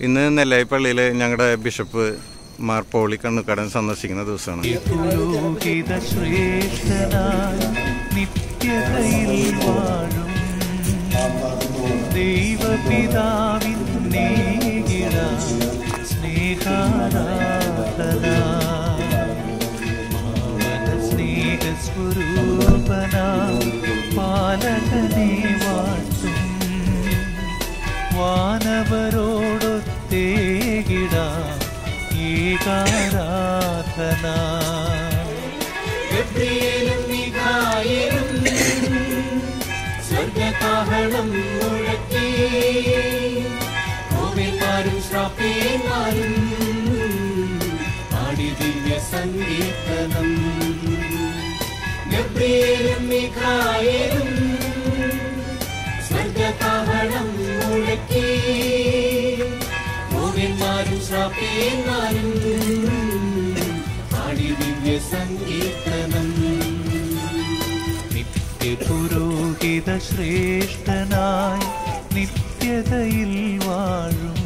ഇന്ന് നെല്ലായി പള്ളിയിൽ ഞങ്ങളുടെ ബിഷപ്പ് മാർ പോളി കണ്ണുക്കടൻ സന്ദർശിക്കുന്ന ദിവസമാണ്. സ്നേഹസ്വരൂപന പാലകനെ വാഴ്ത്തും. വാനവരോടൊത്തേകിട സങ്കീർത്തനം നിത്യപുരോഹിത ശ്രേഷ്ഠനായി നിത്യതയിൽ വാഴും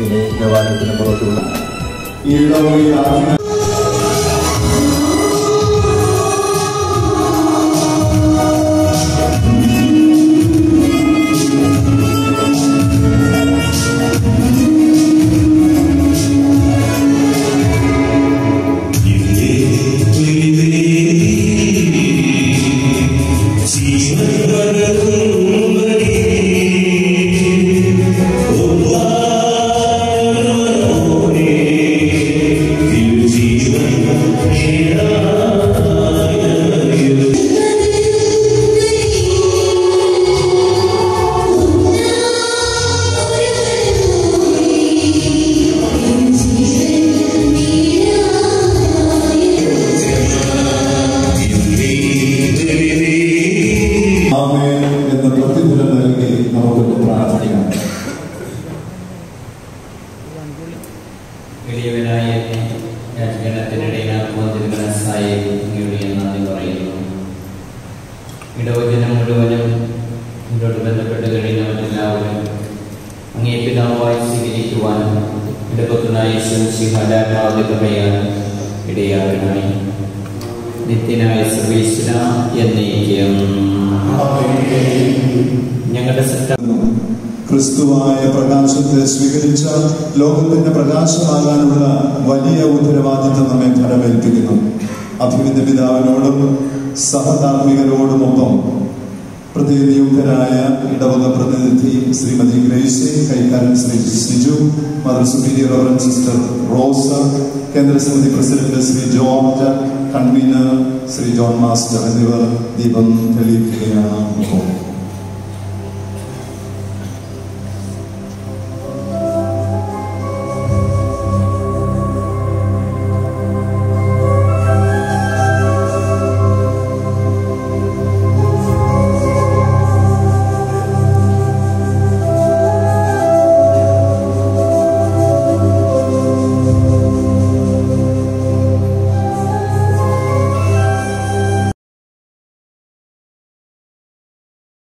ഇനി ദേവാലയത്തിന് പുറത്തുള്ള ഈ ഇടവകയിൽ എളിയവനായ എന്നെ രാജഗണത്തിനിടയിലാക്കുവാൻ തിരുമനസ്സായി അങ്ങയുടെ നന്ദി പറയുന്നു. ഇടവചനം മുഴുവനും ഇതോട് ബന്ധപ്പെട്ട് കഴിയുന്നവരെല്ലാവരും അങ്ങേ പിതാവായി സ്വീകരിക്കുവാൻ ഇടപെട്ടുനായ ശിഹാലാകാതെ പറയാൻ ഇടയാകണമേ നിത്യനായ സർവേശ്വര എന്നേക്കും. ഞങ്ങളുടെ സത്ത ക്രിസ്തുവായ പ്രകാശത്തെ സ്വീകരിച്ച ലോകത്തിന്റെ പ്രകാശമാകാനുള്ള വലിയ ഉത്തരവാദിത്വം നമ്മെ ഫലമേൽപ്പിക്കുന്നു അഭിവിന്റെ പിതാവിനോടും സഹധാർമ്മികരോടുമൊപ്പം പ്രതിനിധിയുക്തരായ ഇടവക പ്രതിനിധി Shrimati Gracy കൈക്കാരൻ Shri Siju mother superior reverend sister Rosa കേന്ദ്ര സമിതി president Shri George convener Shri John master എന്നിവർ ദീപം തെളിയിക്കുകയാണ്.